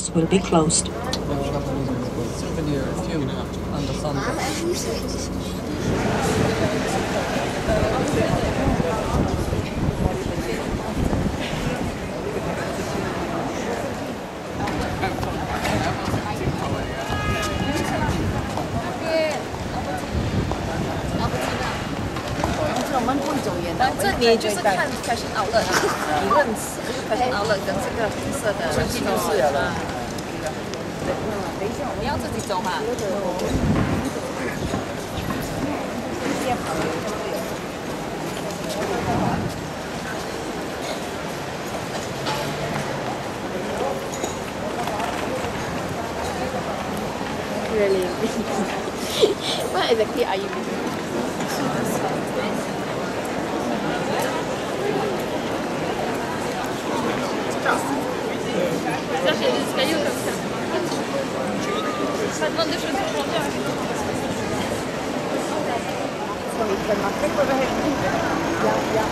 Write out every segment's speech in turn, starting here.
paths will be closed. 啊，这你就是看 Fashion Outlet 啊，你认识 Fashion Outlet 跟这个红色的，最近就是了。你要自己走嘛。Really? what exactly are you doing? Pojken, man ska gå över huvudet. Ja, ja.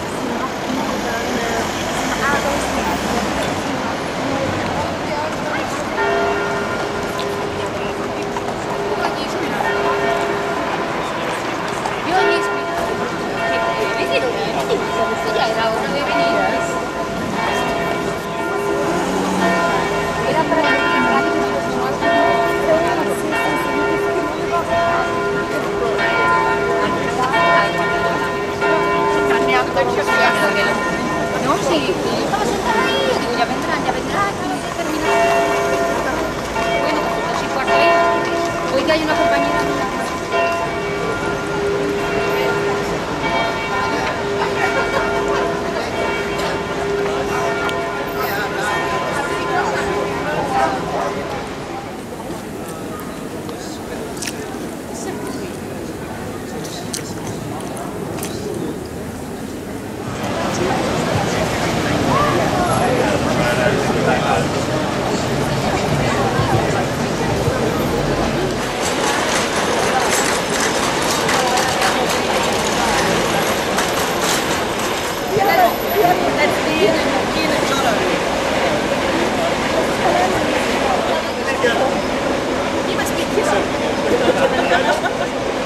Hay una compañera Yeah.